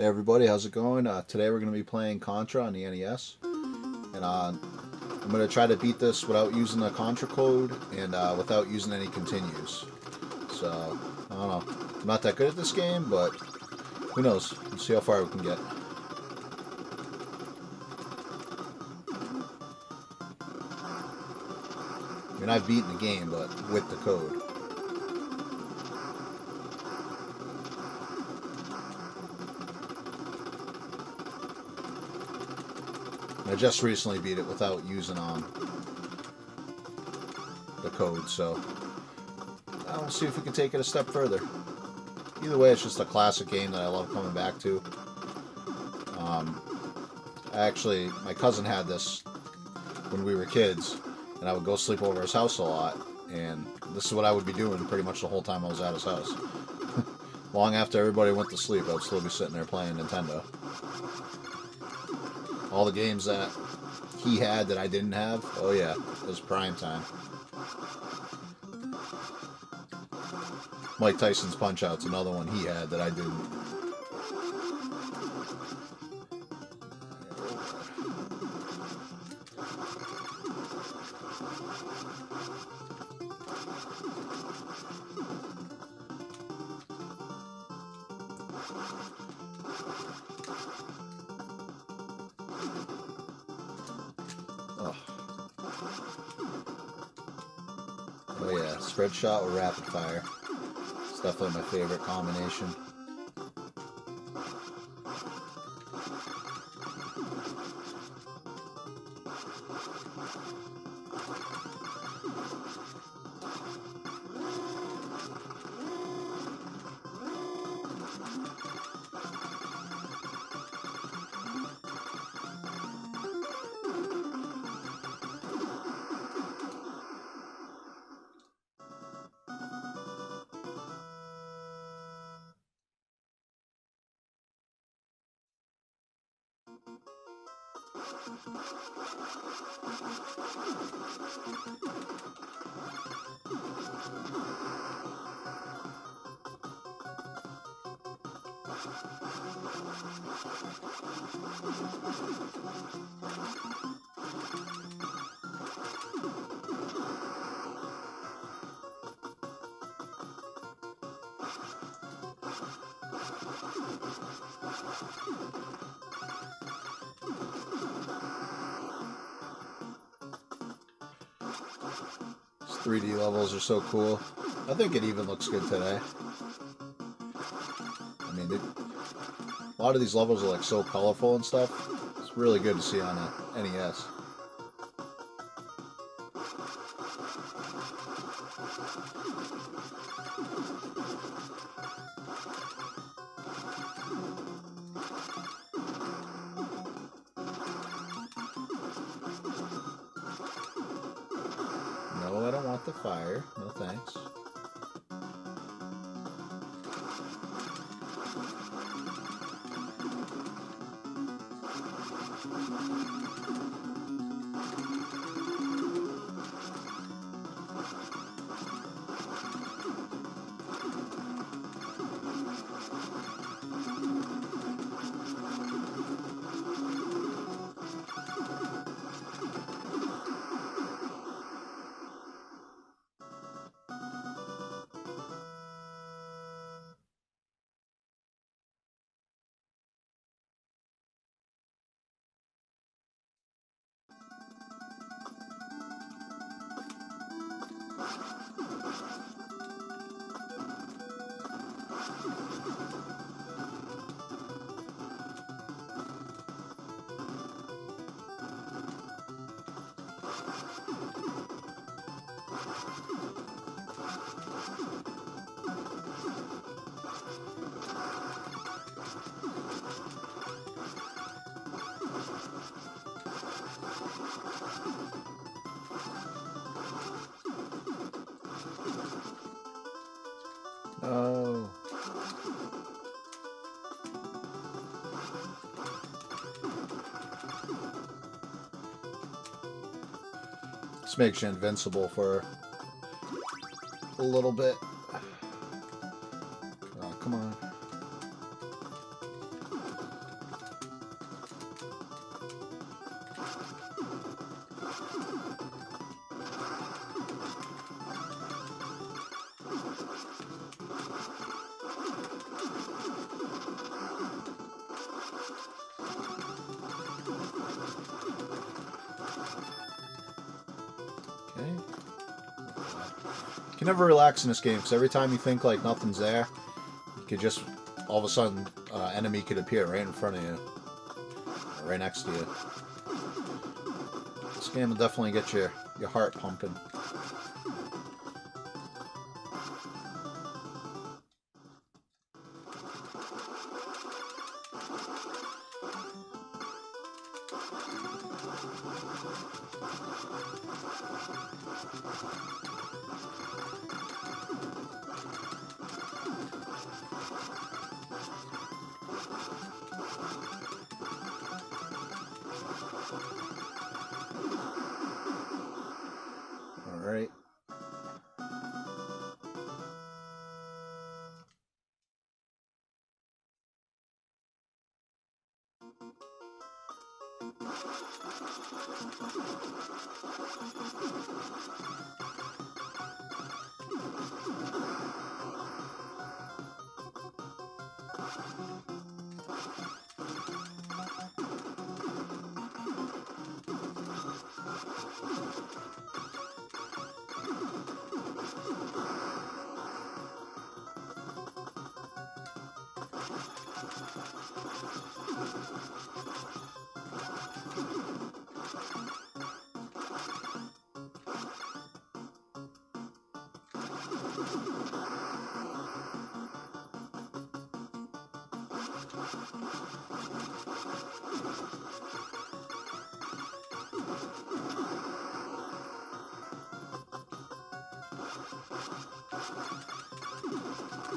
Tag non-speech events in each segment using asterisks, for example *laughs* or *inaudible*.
Hey everybody, how's it going? Uh, today we're going to be playing Contra on the NES. And uh, I'm going to try to beat this without using the Contra code and uh, without using any continues. So, I don't know. I'm not that good at this game, but who knows. Let's see how far we can get. I mean, I've beaten the game, but with the code. I just recently beat it without using um, the code, so I'll see if we can take it a step further. Either way, it's just a classic game that I love coming back to. Um, actually, my cousin had this when we were kids, and I would go sleep over his house a lot, and this is what I would be doing pretty much the whole time I was at his house. *laughs* Long after everybody went to sleep, I would still be sitting there playing Nintendo all the games that he had that I didn't have. Oh yeah, it was prime time. Mike Tyson's Punch Out's another one he had that I didn't. Shot with rapid fire. It's definitely my favorite combination. These 3D levels are so cool. I think it even looks good today. I mean, it, a lot of these levels are like so colorful and stuff. It's really good to see on a NES. Fire. No thanks. This makes you invincible for a little bit. Can never relax in this game because every time you think like nothing's there, you could just all of a sudden uh, enemy could appear right in front of you, right next to you. This game will definitely get your your heart pumping.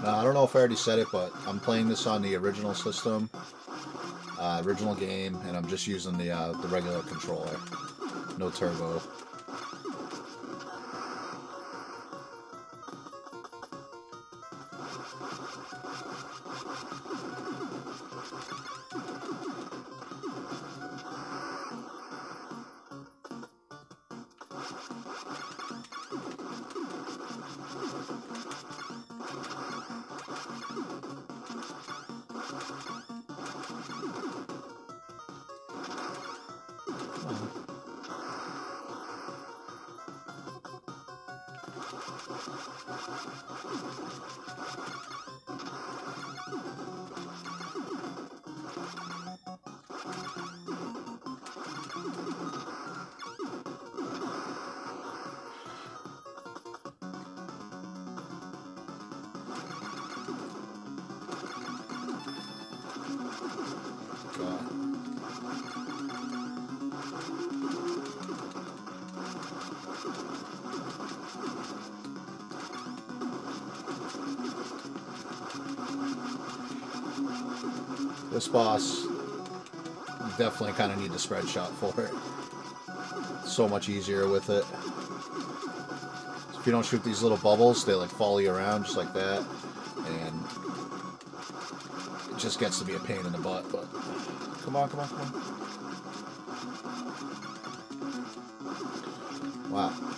Uh, I don't know if I already said it, but I'm playing this on the original system, uh, original game, and I'm just using the uh, the regular controller, no turbo. ハハハハ! This boss, definitely kind of need the spread shot for it. So much easier with it. So if you don't shoot these little bubbles, they like follow you around just like that. And it just gets to be a pain in the butt, but come on, come on, come on. Wow.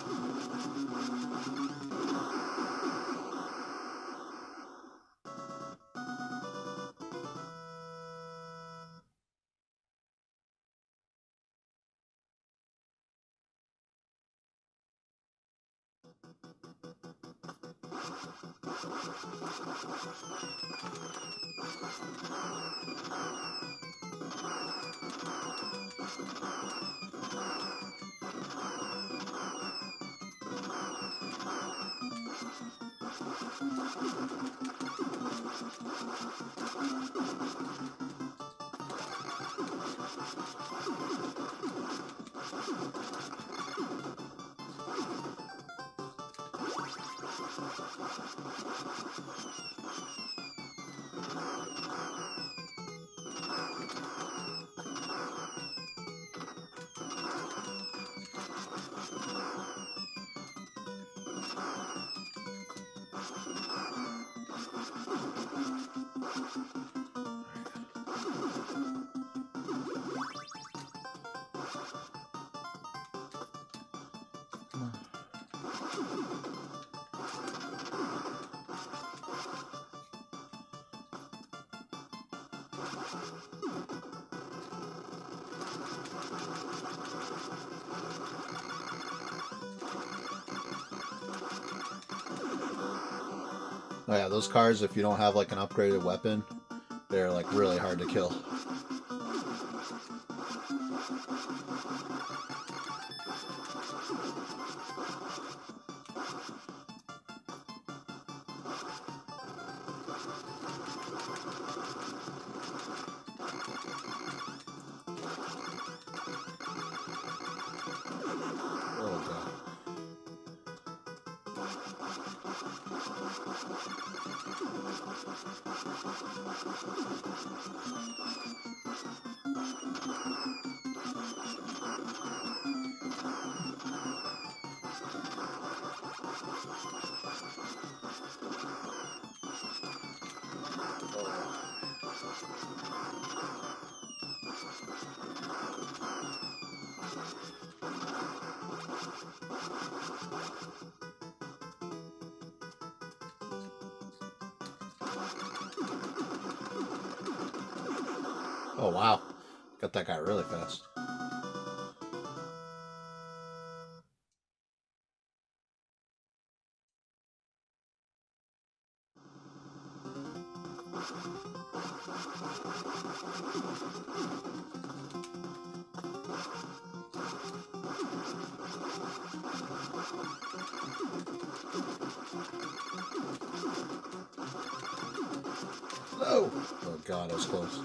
Oh yeah, those cars, if you don't have like an upgraded weapon, they're like really hard to kill. Oh god. Oh wow. Got that guy really fast. No! Oh god, that was close.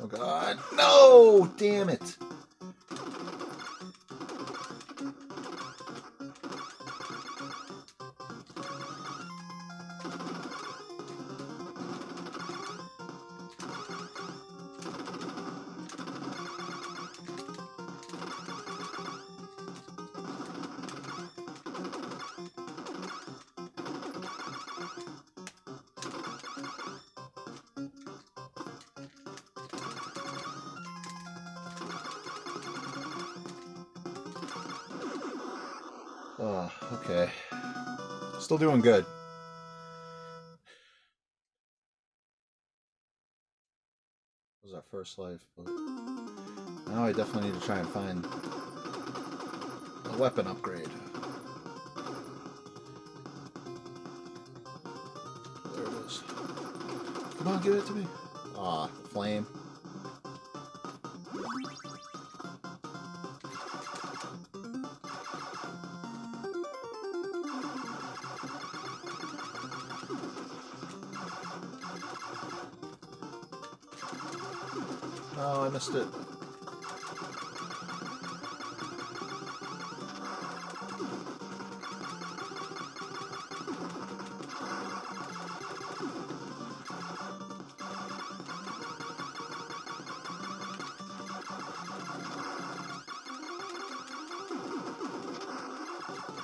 Oh god. No! Damn it. Still doing good. was our first life, but now I definitely need to try and find a weapon upgrade. There it is. Come on, give it to me. Ah, flame. Missed it.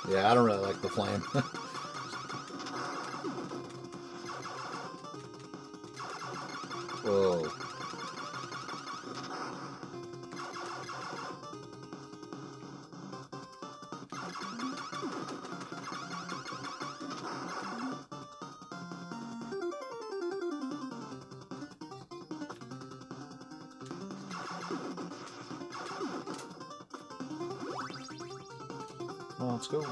Yeah, I don't really like the flame. *laughs* Oh, let's go.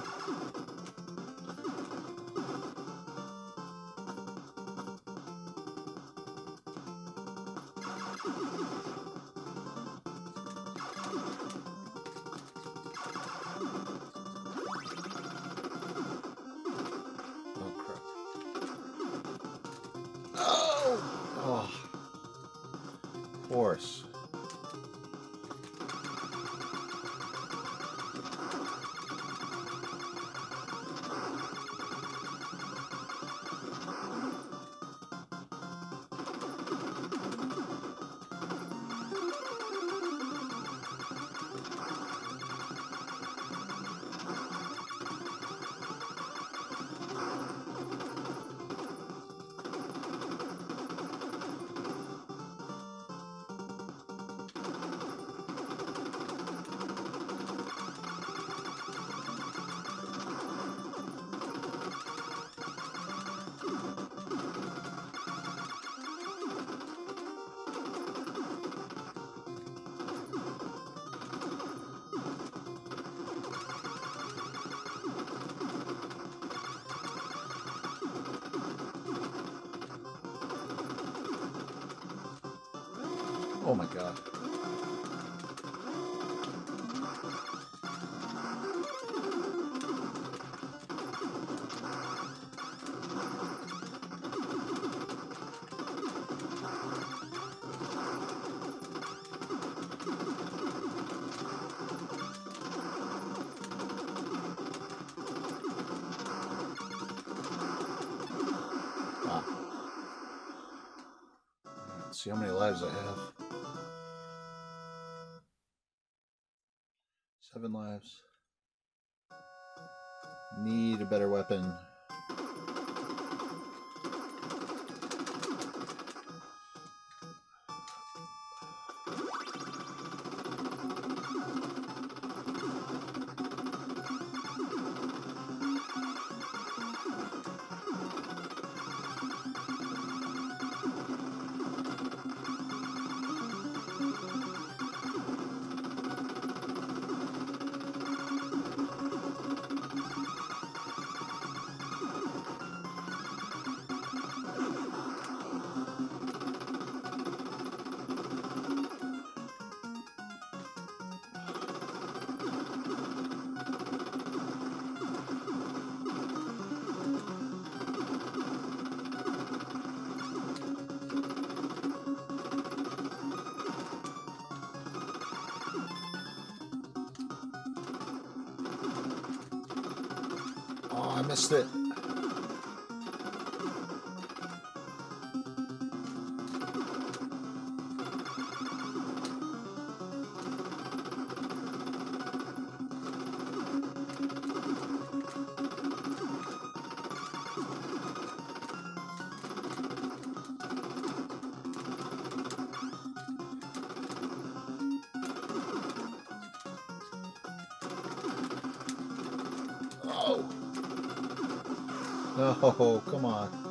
Oh my god. See how many lives I have. Seven lives. Need a better weapon. Missed it. No, come on.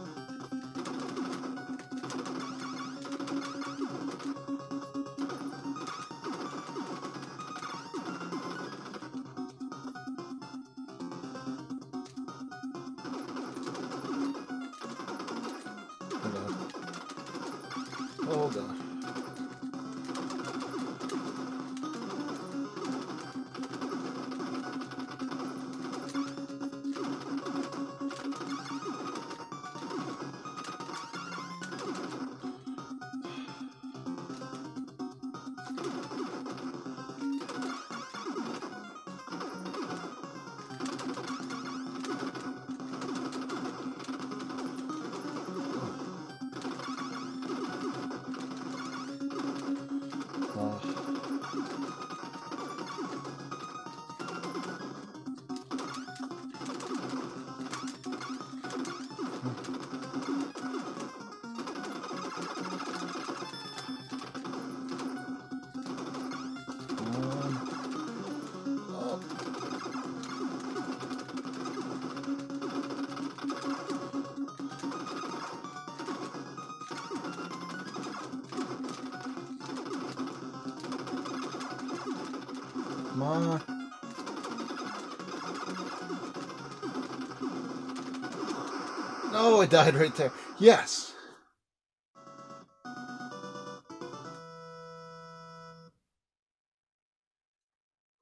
Died right there. Yes.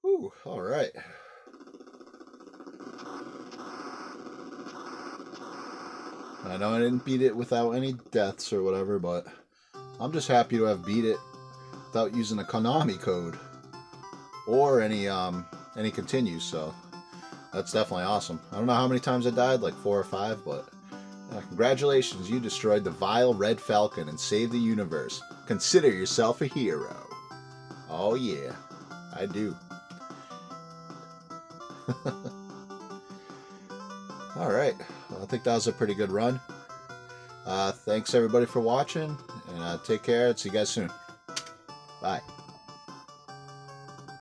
Ooh, all right. I know I didn't beat it without any deaths or whatever, but I'm just happy to have beat it. without using a Konami code or any um any continues. So that's definitely awesome. I don't know how many times I died, like four or five, but uh, congratulations, you destroyed the vile Red Falcon and saved the universe. Consider yourself a hero. Oh yeah, I do. *laughs* All right, well, I think that was a pretty good run. Uh, thanks everybody for watching, and uh, take care. See you guys soon. Bye.